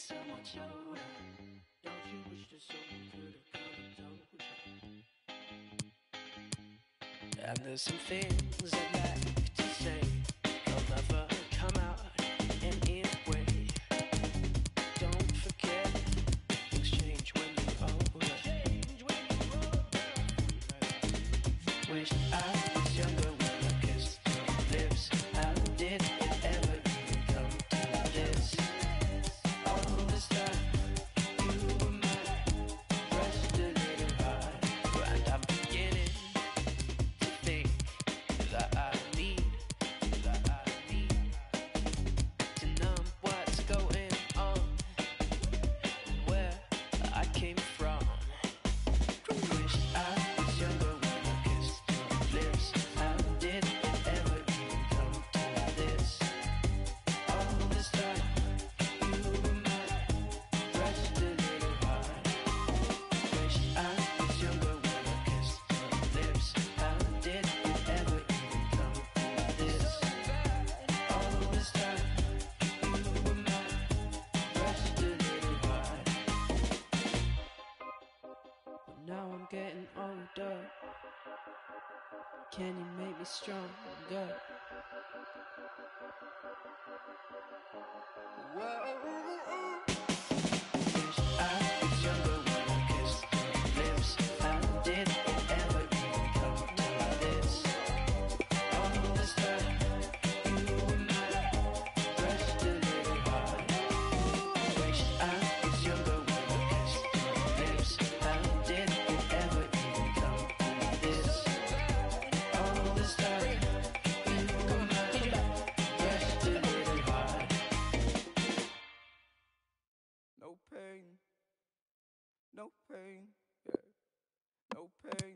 so much older. Don't you wish that someone could have come and told? And there's some things I'd like getting older. Can you make me stronger? Wish I was younger No pain. Yeah. No pain.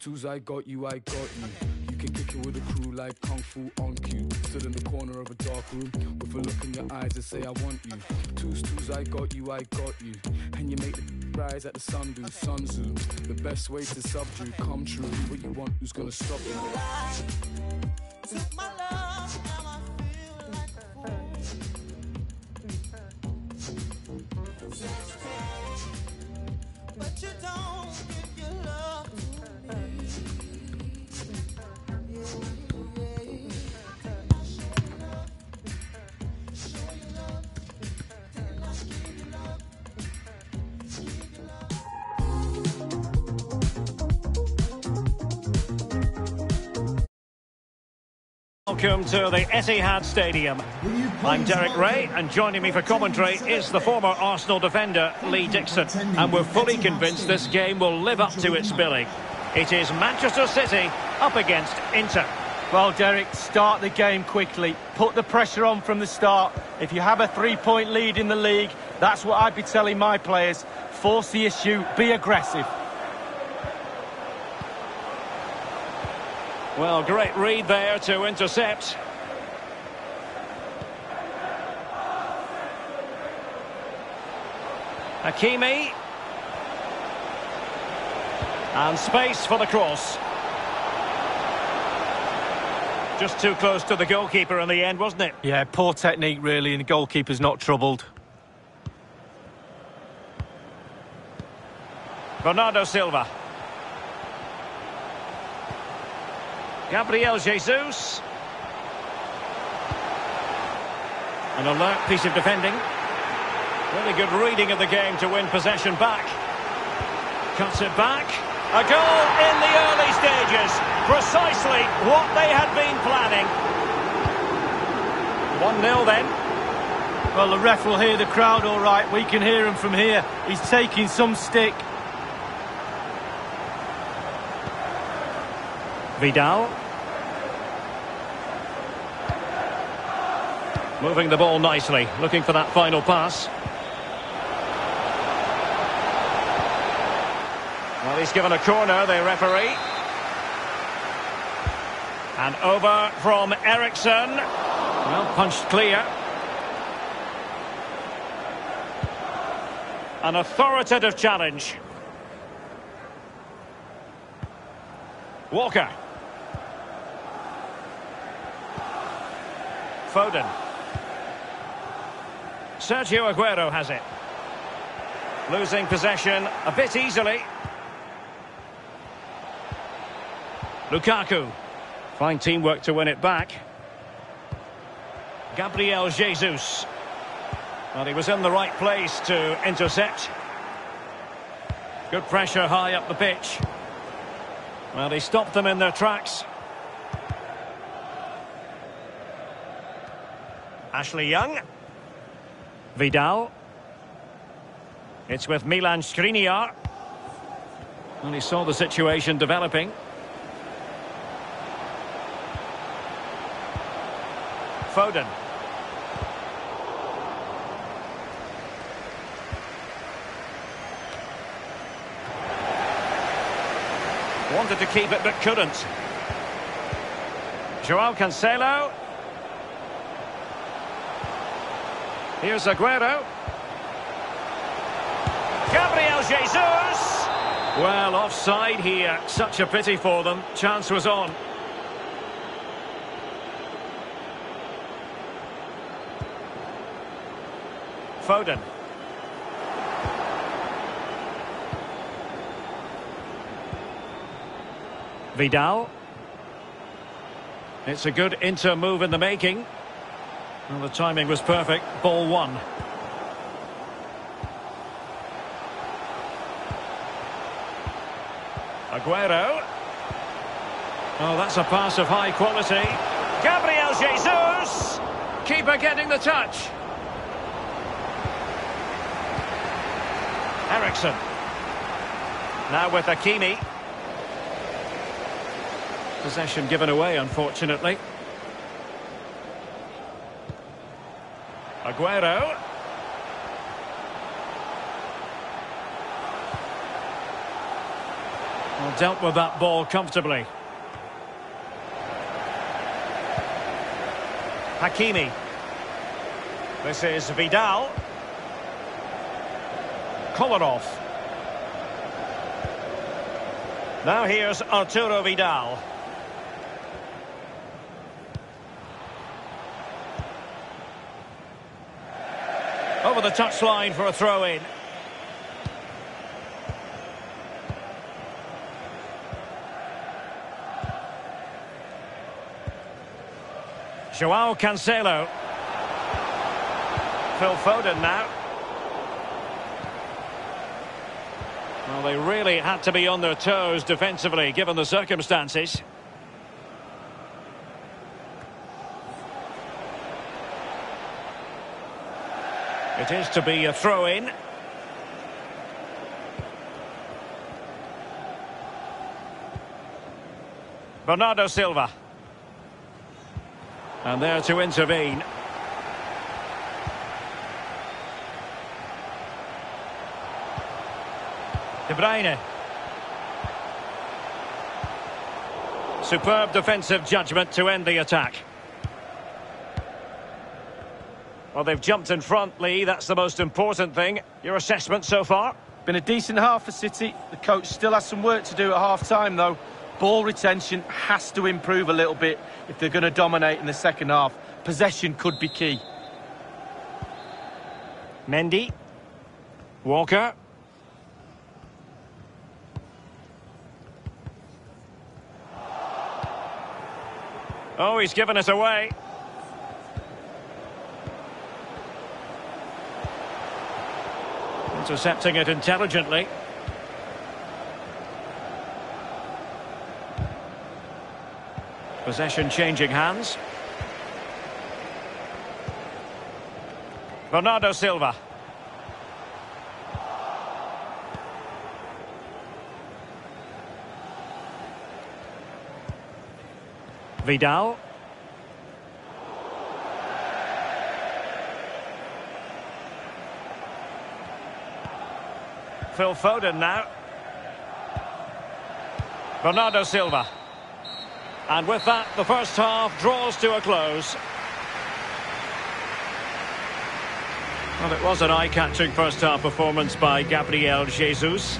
Twos, twos, I got you, I got you. You can kick it with a crew like Kung Fu on cue. Stood in the corner of a dark room with a look in your eyes and say, I want you. Twos, twos, I got you, I got you. And you make the rise at the sun do, sun zoom. The best way to subdue, come true. Do what you want, who's gonna stop you? But you Welcome to the Etihad Stadium. I'm Derek Ray, and joining me for commentary is the former Arsenal defender Lee Dixon. And we're fully convinced this game will live up to its billing. It is Manchester City up against Inter. Well, Derek, start the game quickly. Put the pressure on from the start. If you have a three-point lead in the league, that's what I'd be telling my players. Force the issue, be aggressive. Well, great read there to intercept. Hakimi. And space for the cross. Just too close to the goalkeeper in the end, wasn't it? Yeah, poor technique, really, and the goalkeeper's not troubled. Bernardo Silva. Gabriel Jesus. An alert piece of defending. Really good reading of the game to win possession back. Cuts it back. A goal in the early stages. Precisely what they had been planning. 1-0 then. Well, the ref will hear the crowd all right. We can hear him from here. He's taking some stick. Vidal. Moving the ball nicely, looking for that final pass. Well, he's given a corner, the referee. And over from Eriksen. Well, punched clear. An authoritative challenge. Walker. Foden. Sergio Aguero has it. Losing possession a bit easily. Lukaku. Fine teamwork to win it back. Gabriel Jesus. Well, he was in the right place to intercept. Good pressure high up the pitch. Well, he stopped them in their tracks. Ashley Young. Vidal. It's with Milan Skriniar. And he saw the situation developing. Foden. Wanted to keep it but couldn't. Joao Cancelo. Here's Aguero. Gabriel Jesus. Well, offside here. Such a pity for them. Chance was on. Foden. Vidal. It's a good inter move in the making. Well, the timing was perfect. Ball one. Aguero. Oh, that's a pass of high quality. Gabriel Jesus. Keeper getting the touch. Eriksen. Now with Hakimi. Possession given away, unfortunately. Aguero. Well, dealt with that ball comfortably. Hakimi. This is Vidal. Kolarov. Now here's Arturo Vidal. Over the touchline for a throw-in. Joao Cancelo. Phil Foden now. Well, they really had to be on their toes defensively, given the circumstances. It is to be a throw-in. Bernardo Silva. And there to intervene. De Bruyne. Superb defensive judgment to end the attack. Well, they've jumped in front, Lee. That's the most important thing. Your assessment so far? Been a decent half for City. The coach still has some work to do at half-time, though. Ball retention has to improve a little bit if they're going to dominate in the second half. Possession could be key. Mendy. Walker. Oh, he's given it away. Intercepting it intelligently. Possession changing hands. Bernardo Silva. Vidal. Phil Foden now. Bernardo Silva. And with that, the first half draws to a close. Well, it was an eye-catching first half performance by Gabriel Jesus.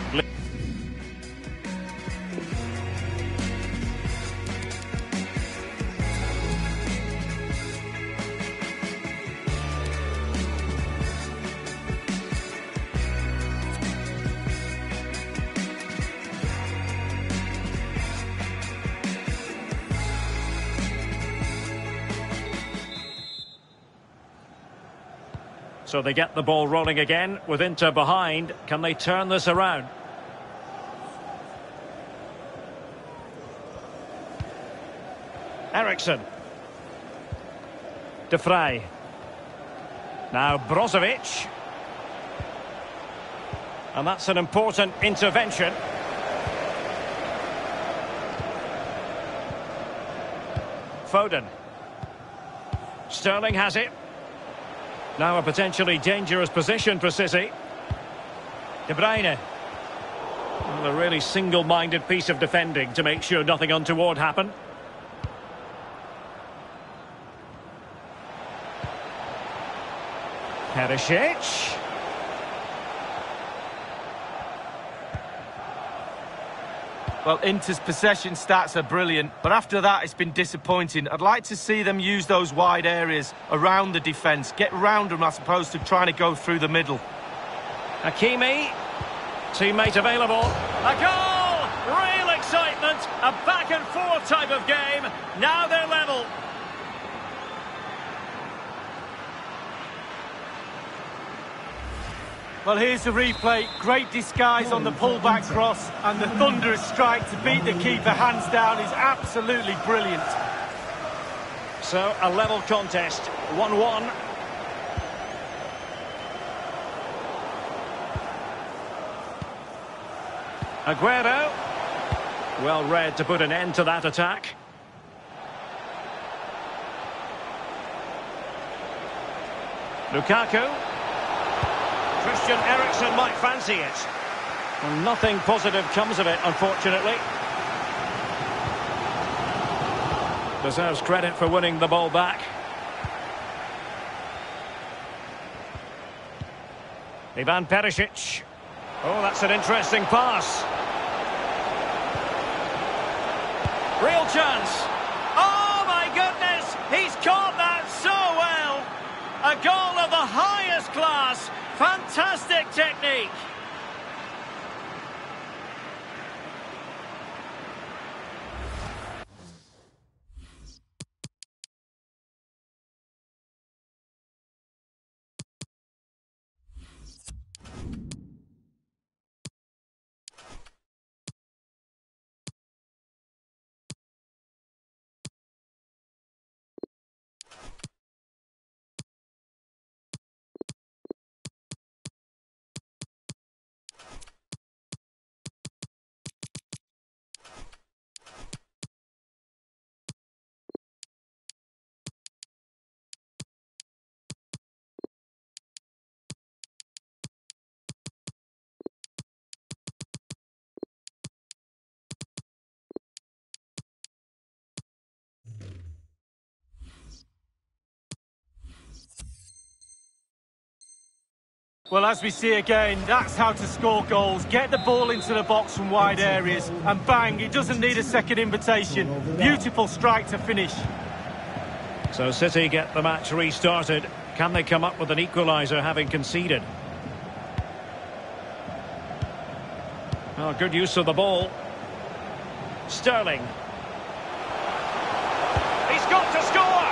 So they get the ball rolling again with Inter behind. Can they turn this around? Eriksen. De. Now Brozovic. And that's an important intervention. Foden. Sterling has it. Now a potentially dangerous position for City. De Bruyne. Well, a really single-minded piece of defending to make sure nothing untoward happened. Perisic. Well, Inter's possession stats are brilliant, but after that it's been disappointing. I'd like to see them use those wide areas around the defence, get round them as opposed to trying to go through the middle. Hakimi. Teammate available. A goal! Real excitement. A back and forth type of game. Now they're level. Well, here's the replay. Great disguise on the pullback cross, and the thunderous strike to beat the keeper hands down is absolutely brilliant. So, a level contest. 1-1. Aguero. Well read to put an end to that attack. Lukaku. Christian Eriksen might fancy it. And nothing positive comes of it, unfortunately. Deserves credit for winning the ball back. Ivan Perisic. Oh, that's an interesting pass. Real chance. Oh, my goodness! He's caught that so well! A goal of the highest class. Fantastic technique. Well, as we see again, that's how to score goals. Get the ball into the box from wide areas, and bang, he doesn't need a second invitation. Beautiful strike to finish. So City get the match restarted. Can they come up with an equaliser having conceded? Oh, good use of the ball. Sterling. He's got to score!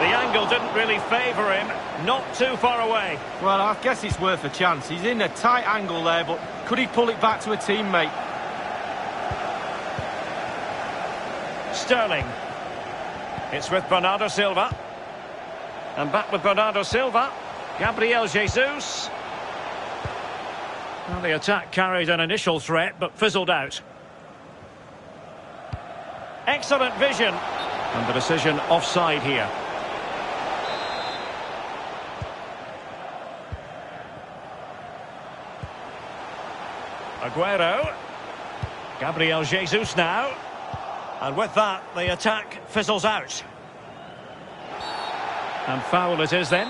The angle didn't really favour him. Not too far away. Well, I guess it's worth a chance. He's in a tight angle there, but could he pull it back to a teammate? Sterling. It's with Bernardo Silva. And back with Bernardo Silva. Gabriel Jesus. Well, the attack carried an initial threat, but fizzled out. Excellent vision. And the decision offside here. Aguero. Gabriel Jesus now. And with that, the attack fizzles out. And foul it is then.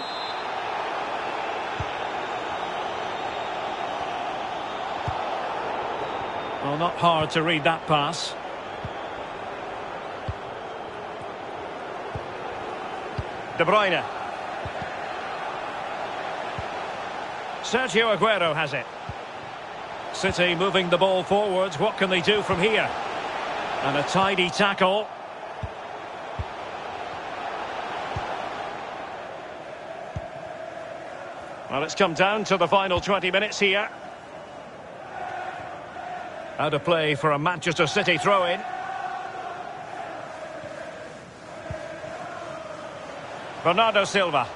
Well, not hard to read that pass. De Bruyne. Sergio Aguero has it. City moving the ball forwards. What can they do from here? And a tidy tackle. Well, it's come down to the final 20 minutes here. Out of play for a Manchester City throw-in. Bernardo Silva.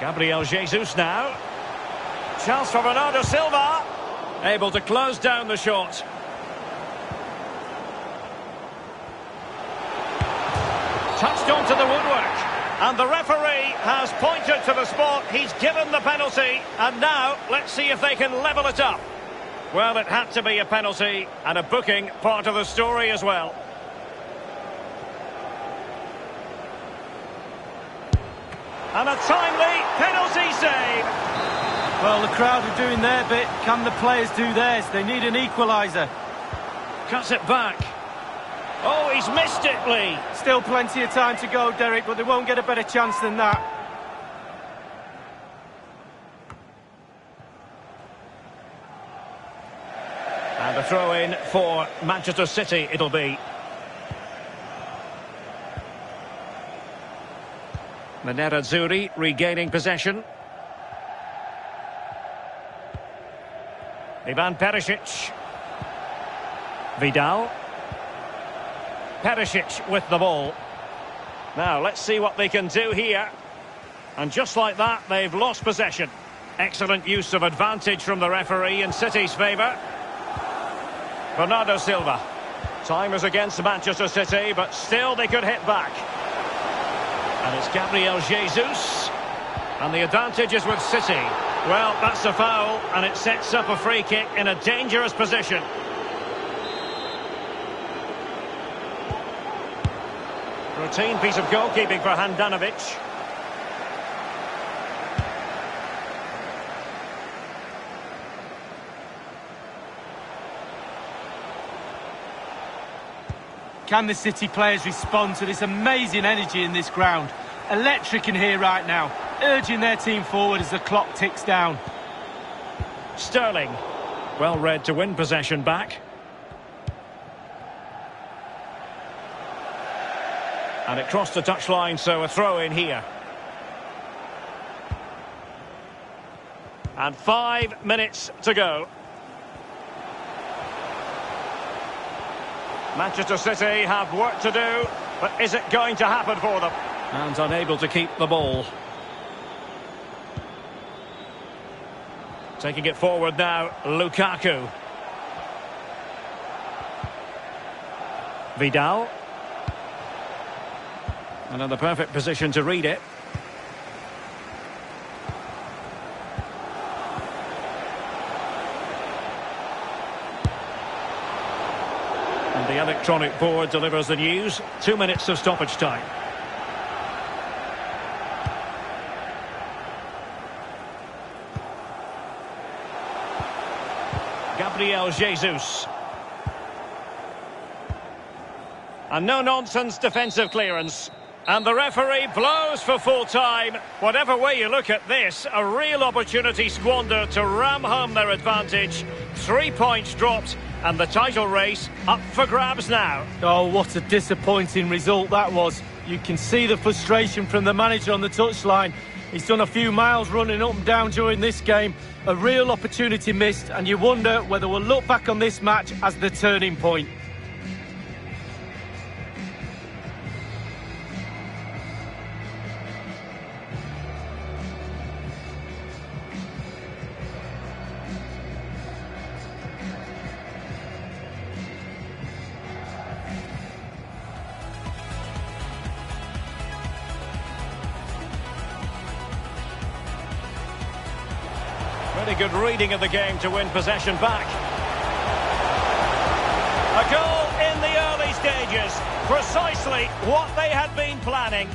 Gabriel Jesus now. Chance for Bernardo Silva. Able to close down the shot. Touched onto the woodwork. And the referee has pointed to the spot. He's given the penalty. And now, let's see if they can level it up. Well, it had to be a penalty. And a booking part of the story as well. And a timely penalty save. Well, the crowd are doing their bit. Can the players do theirs? They need an equaliser. Cuts it back. Oh, he's missed it, Lee. Still plenty of time to go, Derek, but they won't get a better chance than that. And a throw in for Manchester City, it'll be. The Nerazzurri regaining possession. Ivan Perisic. Vidal. Perisic with the ball. Now, let's see what they can do here. And just like that, they've lost possession. Excellent use of advantage from the referee in City's favour. Bernardo Silva. Time is against Manchester City, but still they could hit back. And it's Gabriel Jesus. And the advantage is with City. Well, that's a foul, and it sets up a free kick in a dangerous position. Routine piece of goalkeeping for Handanovic. Can the City players respond to this amazing energy in this ground? Electric in here right now, urging their team forward as the clock ticks down. Sterling. Well read to win possession back. And it crossed the touchline, so a throw in here. And five minutes to go. Manchester City have work to do, but is it going to happen for them? And unable to keep the ball. Taking it forward now, Lukaku. Vidal. Another perfect position to read it. And the electronic board delivers the news. Two minutes of stoppage time. Gabriel Jesus. And no-nonsense defensive clearance. And the referee blows for full time. Whatever way you look at this, a real opportunity squandered to ram home their advantage. Three points dropped, and the title race up for grabs now. Oh, what a disappointing result that was. You can see the frustration from the manager on the touchline. He's done a few miles running up and down during this game. A real opportunity missed, and you wonder whether we'll look back on this match as the turning point. Pretty good reading of the game to win possession back. A goal in the early stages. Precisely what they had been planning.